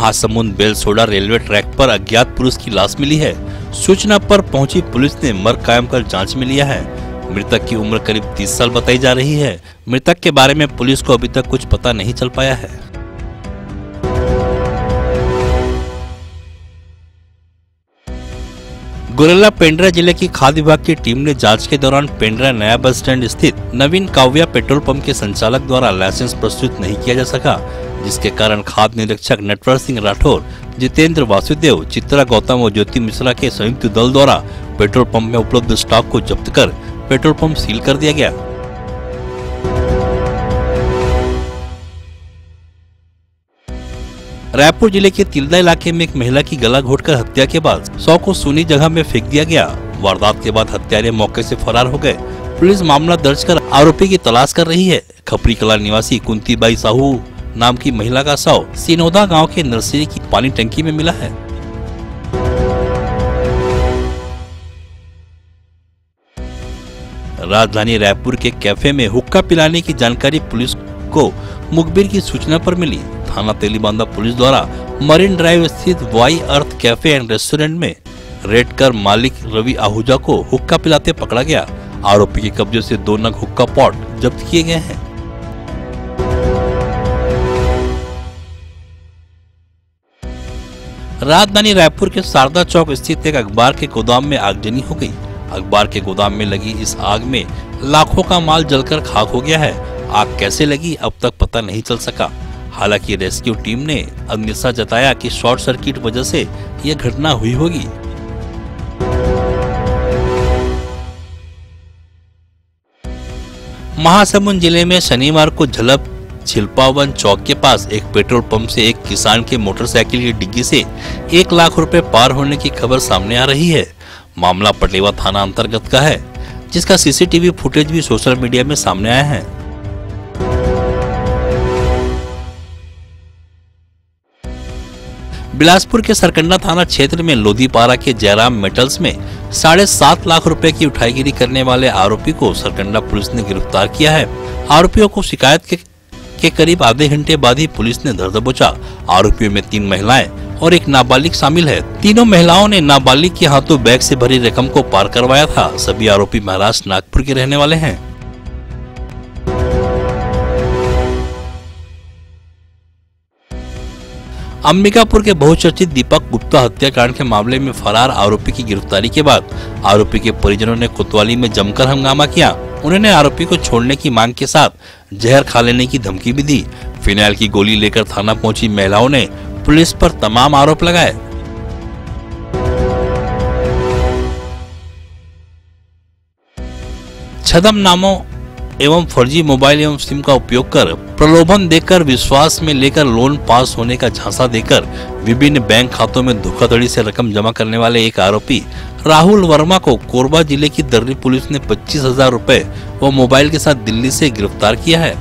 Mahasamund बेलसोडा railway track पर अज्ञात पुरुष की लाश मिली है। सूचना पर पहुँची पुलिस ने मर कायम कर जाँच में लिया है। मृतक की उम्र करीब 30 साल बताई जा रही है। मृतक के बारे में पुलिस को अभी तक कुछ पता नहीं चल पाया है। गुरेला पेंड्रा ज़िले की खाद्य विभाग की टीम ने जाँच के दौरान पेंड्रा नया बस स्टैंड स्थित नवीन काव्या पेट्रोल पंप के संचालक द्वारा लाइसेंस प्रस्तुत नहीं किया जा सका। जिसके कारण खाद्य निरीक्षक नटवर सिंह राठौर, जितेंद्र वासुदेव, चित्रा गौतम और ज्योति मिश्रा के संयुक्त दल द्वारा पेट्रोल पंप में उपलब्ध स्टॉक को जब्त कर पेट्रोल पंप सील कर दिया गया। रायपुर ज़िले के तिलदा इलाके में एक महिला की गला घोटकर हत्या के बाद सौ को सुनी जगह में फेंक दिया गया। वारदात के बाद हत्यारे मौके से फरार हो गए। पुलिस मामला दर्ज कर आरोपी की तलाश कर रही है। खपरी कला निवासी कुंती बाई साहू नाम की महिला का शव सिनोदा गाँव के नर्सरी की पानी टंकी में मिला है। राजधानी रायपुर के कैफ़े में हुक्का पिलाने की जानकारी पुलिस को मुखबिर की सूचना पर मिली। थाना तेलीबांधा पुलिस द्वारा मरीन ड्राइव स्थित Y Earth cafe and restaurant में रेड कर मालिक रवि आहूजा को हुक्का पिलाते पकड़ा गया। आरोपी के कब्जे से दो नग हुक्का पॉट जब्त किए गए हैं। राजधानी रायपुर के शारदा चौक स्थित एक अखबार के गोदाम में आगजनी हो गई। अखबार के गोदाम में लगी इस आग में लाखों का माल जलकर खाक हो गया है। आग कैसे लगी, अब तक पता नहीं चल सका। हालाँकि रेस्क्यू टीम ने अंदेशा जताया कि शॉर्ट सर्किट वजह से यह घटना हुई होगी। महासमुंद ज़िले में शनिवार को झलप छिलपावन चौक के पास एक पेट्रोल पंप से एक किसान के मोटरसाइकिल की डिग्गी से एक लाख रुपए पार होने की खबर सामने आ रही है। मामला पटेवा थाना अंतर्गत का है जिसका सीसीटीवी फुटेज भी सोशल मीडिया में सामने आया है। बिलासपुर के सरकंडा थाना क्षेत्र में लोधीपारा के जयराम मेटल्स में साढ़े सात लाख रुपए की उठाईगिरी करने वाले आरोपी को सरकंडा पुलिस ने गिरफ़्तार किया है। आरोपियों को शिकायत के, के करीब आधे घंटे बाद ही पुलिस ने धर दबोचा। आरोपियों में तीन महिलाएँ और एक नाबालिग शामिल है। तीनों महिलाओं ने नाबालिग के हाथों बैग से भरी रकम को पार करवाया था। सभी आरोपी महाराष्ट्र नागपुर के रहने वाले हैं। अंबिकापुर के बहुचर्चित दीपक गुप्ता हत्याकांड के मामले में फरार आरोपी की गिरफ्तारी के बाद आरोपी के परिजनों ने कोतवाली में जमकर हंगामा किया। उन्होंने आरोपी को छोड़ने की मांग के साथ जहर खा लेने की धमकी भी दी। फिनाइल की गोली लेकर थाना पहुँची महिलाओं ने पुलिस पर तमाम आरोप लगाए। छदम नामों एवं फर्जी मोबाइल एवं सिम का उपयोग कर प्रलोभन देकर, विश्वास में लेकर लोन पास होने का झांसा देकर विभिन्न बैंक खातों में धोखाधड़ी से रकम जमा करने वाले एक आरोपी राहुल वर्मा को कोरबा ज़िले की दर्री पुलिस ने पच्चीस हज़ार रूपए व मोबाइल के साथ दिल्ली से गिरफ़्तार किया है।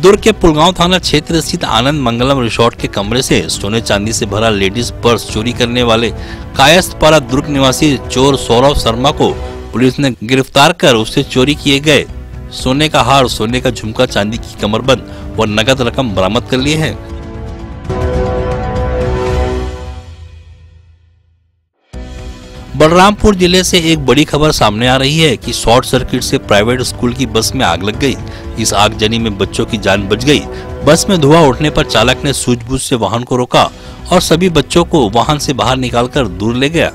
दुर्ग के पुलगांव थाना क्षेत्र स्थित आनंद मंगलम रिसोर्ट के कमरे से सोने चांदी से भरा लेडीज़ पर्स चोरी करने वाले कायस्थपारा दुर्ग निवासी चोर सौरभ शर्मा को पुलिस ने गिरफ़्तार कर उससे चोरी किए गए। सोने का हार, सोने का झुमका, चांदी की कमरबंद व नकद रकम बरामद कर लिए हैं। बलरामपुर ज़िले से एक बड़ी खबर सामने आ रही है कि शॉर्ट सर्किट से प्राइवेट स्कूल की बस में आग लग गई। इस आगजनी में बच्चों की जान बच गई। बस में धुआँ उठने पर चालक ने सूझबूझ से वाहन को रोका और सभी बच्चों को वाहन से बाहर निकालकर दूर ले गया।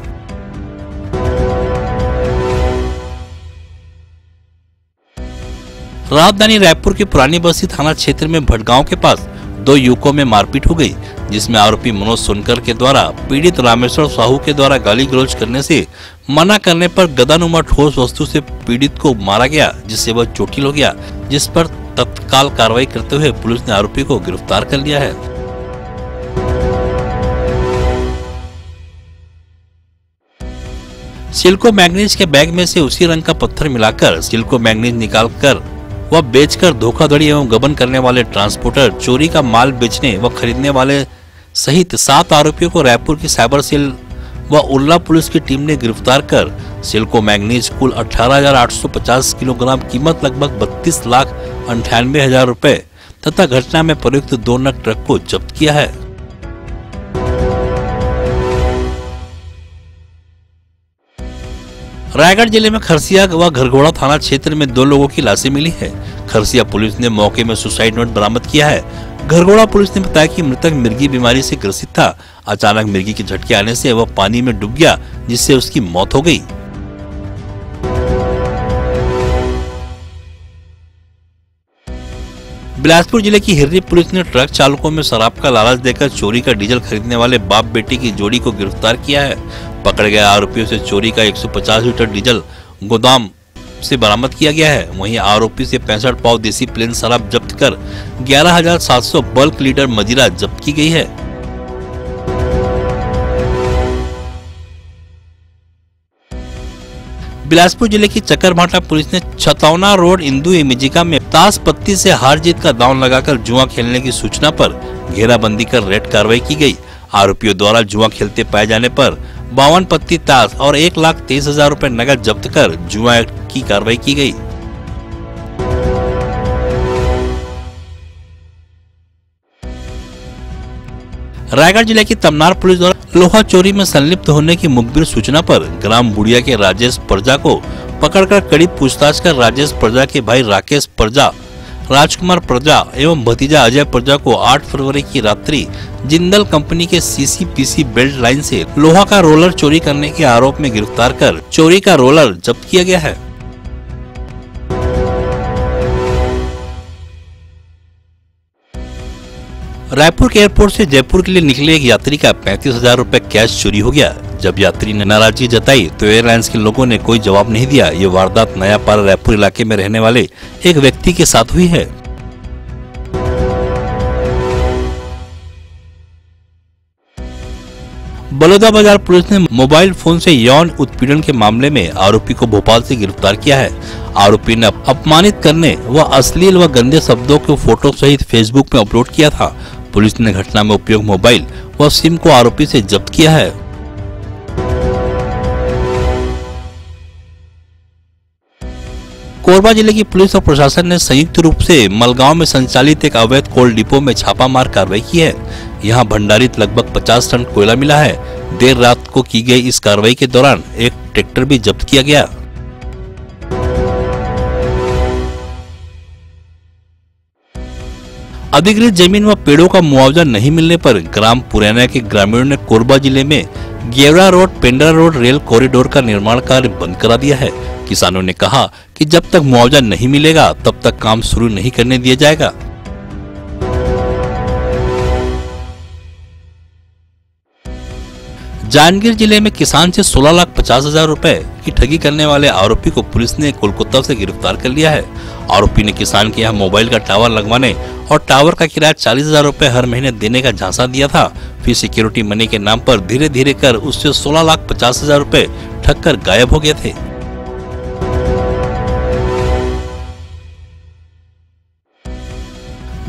राजधानी रायपुर के पुरानी बस्ती थाना क्षेत्र में भटगांव के पास दो युवकों में मारपीट हो गई, जिसमें आरोपी मनोज सोनकर के द्वारा, पीड़ित रामेश्वर साहू के द्वारा गाली गलौज करने से मना करने पर गदानुमा ठोस वस्तु से पीड़ित को मारा गया, जिससे वह चोटिल हो गया, जिस पर तत्काल कार्रवाई करते हुए पुलिस ने आरोपी को गिरफ़्तार कर लिया है। सिल्को मैग्नीज के बैग में से उसी रंग का पत्थर मिलाकर सिल्को मैग्नीज निकालकर वह बेचकर धोखाधड़ी एवं गबन करने वाले ट्रांसपोर्टर चोरी का माल बेचने व खरीदने वाले सहित सात आरोपियों को रायपुर की साइबर सेल व उल्ला पुलिस की टीम ने गिरफ़्तार कर सिल्को मैग्नीज कुल 18,850 किलोग्राम कीमत लगभग 32 लाख अंठानवे हज़ार रूपए तथा घटना में प्रयुक्त दो नग ट्रक को जब्त किया है। रायगढ़ ज़िले में खरसिया व घरघोड़ा थाना क्षेत्र में दो लोगों की लाशें मिली है। खरसिया पुलिस ने मौके में सुसाइड नोट बरामद किया है। घरघोड़ा पुलिस ने बताया कि मृतक मिर्गी बीमारी से ग्रसित था। अचानक मिर्गी के झटके आने से वह पानी में डूब गया, जिससे उसकी मौत हो गई। बिलासपुर ज़िले की हिरनी पुलिस ने ट्रक चालकों में शराब का लालच देकर चोरी का डीजल खरीदने वाले बाप बेटी की जोड़ी को गिरफ़्तार किया है। पकड़े गए आरोपियों से चोरी का 150 लीटर डीजल गोदाम से बरामद किया गया है। वहीं आरोपी से पैंसठ पाव देसी प्लेन शराब जब्त कर 11,700 बल्क लीटर मदिरा जब्त की गई है। बिलासपुर ज़िले की चक्करभाटा पुलिस ने छतौना रोड इंदू इमिजिका में ताश पत्ती से हार जीत का दांव लगाकर जुआ खेलने की सूचना पर घेराबंदी कर रेड कार्रवाई की गई। आरोपियों द्वारा जुआ खेलते पाए जाने पर बावन पत्ती ताश और एक लाख तेईस हज़ार रूपए नगद जब्त कर जुआ एक्ट की कार्रवाई की गई। रायगढ़ ज़िले की तमनार पुलिस द्वारा लोहा चोरी में संलिप्त होने की मुखबिर सूचना पर ग्राम बुढ़िया के राजेश प्रजा को पकड़कर कड़ी पूछताछ कर राजेश प्रजा के भाई राकेश प्रजा राजकुमार प्रजा एवं भतीजा अजय प्रजा को 8 फरवरी की रात्रि जिंदल कंपनी के सीसीपीसी बेल्ट लाइन से लोहा का रोलर चोरी करने के आरोप में गिरफ़्तार कर चोरी का रोलर जब्त किया गया है। रायपुर के एयरपोर्ट से जयपुर के लिए निकले एक यात्री का पैंतीस हज़ार रूपए कैश चोरी हो गया। जब यात्री ने नाराज़गी जताई तो एयरलाइंस के लोगों ने कोई जवाब नहीं दिया। ये वारदात नया पारा रायपुर इलाके में रहने वाले एक व्यक्ति के साथ हुई है। बलौदा बाज़ार पुलिस ने मोबाइल फ़ोन से यौन उत्पीड़न के मामले में आरोपी को भोपाल से गिरफ़्तार किया है। आरोपी ने अपमानित करने व अश्लील व गंदे शब्दों के फ़ोटो सहित फेसबुक में अपलोड किया था। पुलिस ने घटना में उपयोग मोबाइल व सिम को आरोपी से जब्त किया है। कोरबा ज़िले की पुलिस और प्रशासन ने संयुक्त रूप से मलगांव में संचालित एक अवैध कोल डिपो में छापामार कार्रवाई की है। यहाँ भंडारित लगभग 50 टन कोयला मिला है। देर रात को की गई इस कार्रवाई के दौरान एक ट्रैक्टर भी जब्त किया गया। अधिकृत ज़मीन व पेड़ों का मुआवजा नहीं मिलने पर ग्राम पुरैना के ग्रामीणों ने कोरबा ज़िले में Gevra road, Pendra road rail corridor का निर्माण कार्य बंद करा दिया है। किसानों ने कहा कि जब तक मुआवजा नहीं मिलेगा, तब तक काम शुरू नहीं करने दिया जाएगा। जांजगीर ज़िले में किसान से सोलह लाख पचास हज़ार रूपए की ठगी करने वाले आरोपी को पुलिस ने कोलकाता से गिरफ़्तार कर लिया है। आरोपी ने किसान के यहाँ मोबाइल का टावर लगवाने और टावर का किराया चालीस हज़ार रूपए हर महीने देने का झांसा दिया था। फिर सिक्योरिटी मनी के नाम पर धीरे धीरे कर उससे सोलह लाख पचास हज़ार रूपए ठग कर गायब हो गए थे।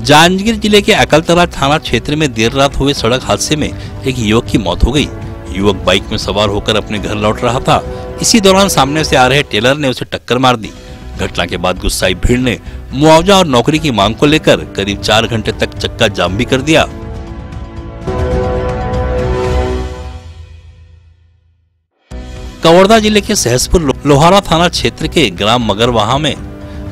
जांजगीर ज़िले के अकलतरा थाना क्षेत्र में देर रात हुए सड़क हादसे में एक युवक की मौत हो गई। युवक बाइक में सवार होकर अपने घर लौट रहा था। इसी दौरान सामने से आ रहे टेलर ने उसे टक्कर मार दी। घटना के बाद गुस्साई भीड़ ने मुआवजा और नौकरी की मांग को लेकर करीब चार घंटे तक चक्का जाम भी कर दिया। कवर्धा ज़िले के सहसपुर लोहारा थाना क्षेत्र के ग्राम मगरवाहा में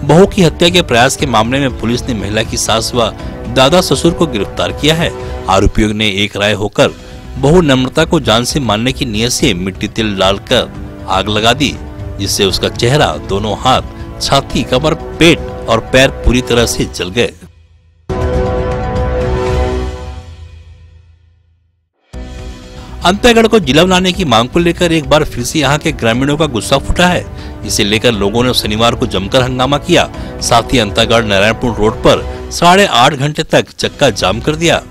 बहू की हत्या के प्रयास के मामले में पुलिस ने महिला की सास व दादा ससुर को गिरफ़्तार किया है। आरोपियों ने एक राय होकर बहु नम्रता को जान से मारने की नियत से मिट्टी तेल डालकर आग लगा दी, जिससे उसका चेहरा, दोनों हाथ, छाती, कमर, पेट और पैर पूरी तरह से जल गए। अंतागढ़ को जिला बनाने की मांग को लेकर एक बार फिर से यहाँ के ग्रामीणों का गुस्सा फूटा है। इसे लेकर लोगों ने शनिवार को जमकर हंगामा किया। साथ ही अंतागढ़ नारायणपुर रोड पर साढ़े आठ घंटे तक चक्का जाम कर दिया।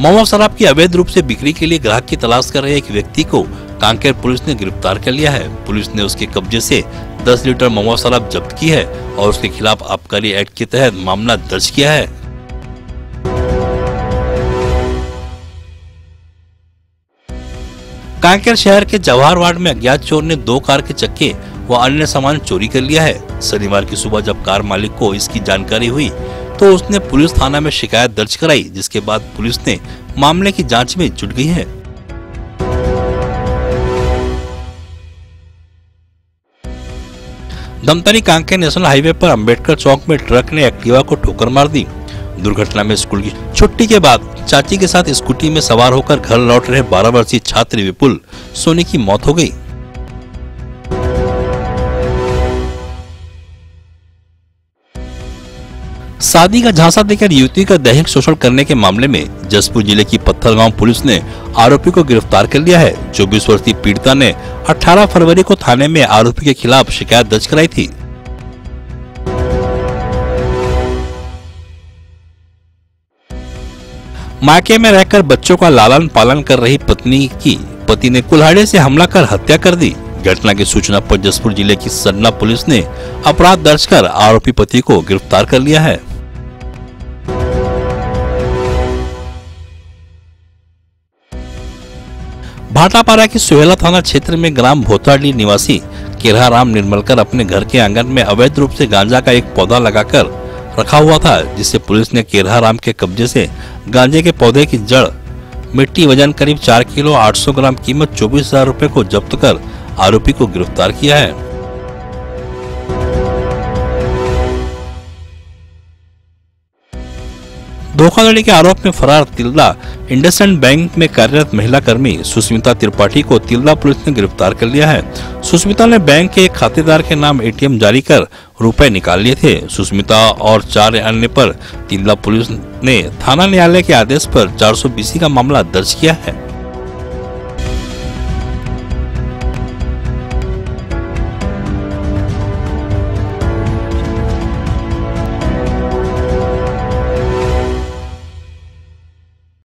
महुआ शराब की अवैध रूप से बिक्री के लिए ग्राहक की तलाश कर रहे एक व्यक्ति को कांकेर पुलिस ने गिरफ़्तार कर लिया है। पुलिस ने उसके कब्जे से 10 लीटर महुआ शराब जब्त की है और उसके खिलाफ आबकारी एक्ट के तहत मामला दर्ज किया है। कांकेर शहर के जवाहर वार्ड में अज्ञात चोर ने दो कार के चक्के व अन्य सामान चोरी कर लिया है। शनिवार की सुबह जब कार मालिक को इसकी जानकारी हुई तो उसने पुलिस थाना में शिकायत दर्ज कराई, जिसके बाद पुलिस ने मामले की जाँच में जुट गई है। दमतरी कांकेर नेशनल हाईवे पर अंबेडकर चौक में ट्रक ने एक्टिवा को ठोकर मार दी। दुर्घटना में स्कूल की छुट्टी के बाद चाची के साथ स्कूटी में सवार होकर घर लौट रहे 12 वर्षीय छात्र विपुल सोनी की मौत हो गई। शादी का झांसा देकर युवती का दैहिक शोषण करने के मामले में जसपुर ज़िले की पत्थरगांव पुलिस ने आरोपी को गिरफ़्तार कर लिया है। चौबीस वर्षीय पीड़िता ने 18 फरवरी को थाने में आरोपी के खिलाफ शिकायत दर्ज कराई थी। मायके में रहकर बच्चों का लालन पालन कर रही पत्नी की, पति ने कुल्हाड़े से हमला कर हत्या कर दी। घटना की सूचना पर जसपुर ज़िले की सन्ना पुलिस ने अपराध दर्ज कर आरोपी पति को गिरफ़्तार कर लिया है। भाटापारा की सुहेला थाना क्षेत्र में ग्राम भोताडी निवासी केरहा राम निर्मलकर अपने घर के आँगन में अवैध रूप से गांजा का एक पौधा लगाकर रखा हुआ था, जिसे पुलिस ने केरहा राम के कब्जे से गांजे के पौधे की जड़, मिट्टी वज़न करीब चार किलो 800 ग्राम कीमत चौबीस हज़ार रूपए को जब्त कर आरोपी को गिरफ़्तार किया है। धोखाधड़ी के आरोप में फरार तिल्दा, इंडसइंड बैंक में कार्यरत महिला कर्मी सुष्मिता त्रिपाठी को तिल्दा पुलिस ने गिरफ़्तार कर लिया है। सुष्मिता ने बैंक के एक खातेदार के नाम एटीएम जारी कर रुपए निकाल लिए थे। सुष्मिता और चार अन्य पर तिल्दा पुलिस ने थाना न्यायालय के आदेश पर चार का मामला दर्ज किया है।